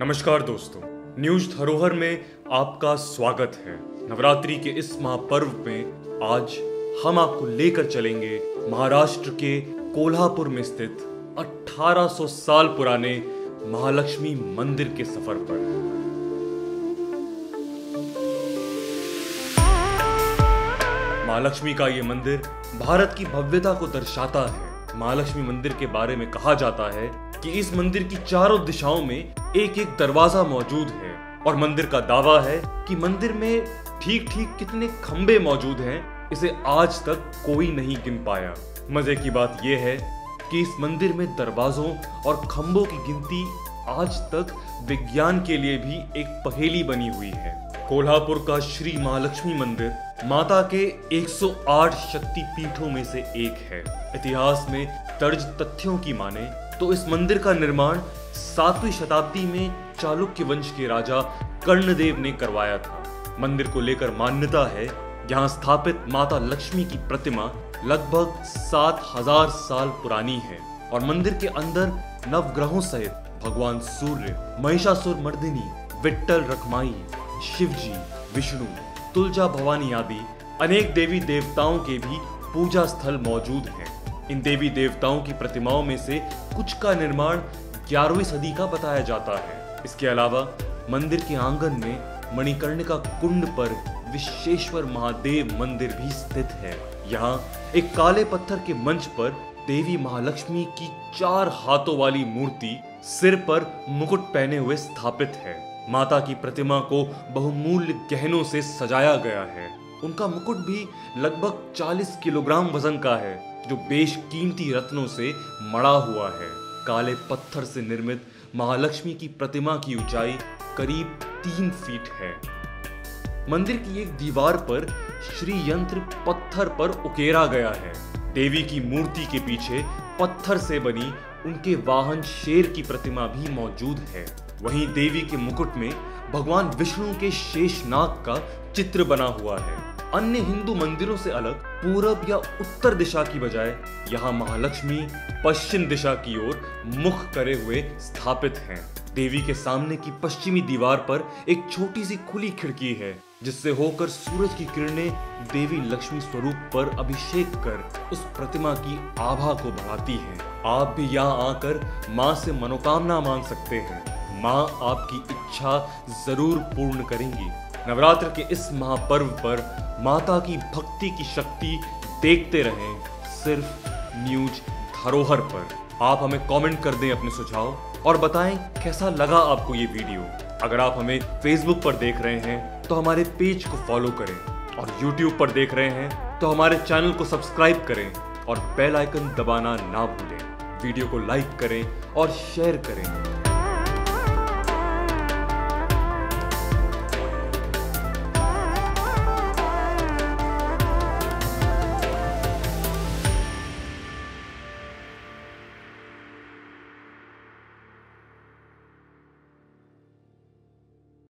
नमस्कार दोस्तों, न्यूज़ धरोहर में आपका स्वागत है। नवरात्रि के इस महापर्व में आज हम आपको लेकर चलेंगे महाराष्ट्र के कोल्हापुर में स्थित 1800 साल पुराने महालक्ष्मी मंदिर के सफ़र पर। महालक्ष्मी का ये मंदिर भारत की भव्यता को दर्शाता है। महालक्ष्मी मंदिर के बारे में कहा जाता है कि इस मंदिर की चारों दिशाओं में एक एक दरवाज़ा मौजूद है। और मंदिर का दावा है कि मंदिर में ठीक ठीक कितने खंबे मौजूद हैं, इसे आज तक कोई नहीं गिन पाया। मज़े की बात यह है कि इस मंदिर में दरवाजों और खंबों की गिनती आज तक विज्ञान के लिए भी एक पहेली बनी हुई है। कोल्हापुर का श्री महालक्ष्मी मंदिर माता के 108 शक्ति पीठों में से एक है। इतिहास में दर्ज तथ्यों की माने तो इस मंदिर का निर्माण सातवीं शताब्दी में चालुक्य वंश के राजा कर्णदेव ने करवाया था। मंदिर को लेकर मान्यता है, यहाँ स्थापित माता लक्ष्मी की प्रतिमा लगभग सात हज़ार साल पुरानी है और मंदिर के अंदर नवग्रहों सहित भगवान सूर्य, महिषासुर मर्दिनी विट्टल रखमाई शिवजी, विष्णु, तुलजा भवानी आदि अनेक देवी देवताओं के भी पूजा स्थल मौजूद हैं। इन देवी देवताओं की प्रतिमाओं में से कुछ का निर्माण 11वीं सदी का बताया जाता है। इसके अलावा मंदिर के आँगन में मणिकर्णिका कुंड पर विश्वेश्वर महादेव मंदिर भी स्थित है। यहाँ एक काले पत्थर के मंच पर देवी महालक्ष्मी की चार हाथों वाली मूर्ति सिर पर मुकुट पहने हुए स्थापित है। माता की प्रतिमा को बहुमूल्य गहनों से सजाया गया है। उनका मुकुट भी लगभग 40 किलोग्राम वज़न का है, जो बेश कीमती रत्नों से मड़ा हुआ है। काले पत्थर से निर्मित महालक्ष्मी की प्रतिमा की ऊंचाई करीब तीन फीट है। मंदिर की एक दीवार पर श्री यंत्र पत्थर पर उकेरा गया है। देवी की मूर्ति के पीछे पत्थर से बनी उनके वाहन शेर की प्रतिमा भी मौजूद है। वहीं देवी के मुकुट में भगवान विष्णु के शेषनाग का चित्र बना हुआ है अन्य हिंदू मंदिरों से अलग पूरब या उत्तर दिशा की बजाय यहाँ महालक्ष्मी पश्चिम दिशा की ओर मुख करे हुए स्थापित हैं। देवी के सामने की पश्चिमी दीवार पर एक छोटी सी खुली खिड़की है, जिससे होकर सूरज की किरणें देवी लक्ष्मी स्वरूप पर अभिषेक कर उस प्रतिमा की आभा को बढ़ाती हैं। आप भी यहाँ आकर माँ से मनोकामना मांग सकते हैं माँ आपकी इच्छा ज़रूर पूर्ण करेंगी। नवरात्र के इस महापर्व पर माता की भक्ति की शक्ति देखते रहें, सिर्फ़ न्यूज़ धरोहर पर। आप हमें कमेंट कर दें अपने सुझाव और बताएँ कैसा लगा आपको ये वीडियो। अगर आप हमें फेसबुक पर देख रहे हैं तो हमारे पेज को फॉलो करें और यूट्यूब पर देख रहे हैं तो हमारे चैनल को सब्सक्राइब करें और बेल आइकन दबाना ना भूलें। वीडियो को लाइक करें और शेयर करें।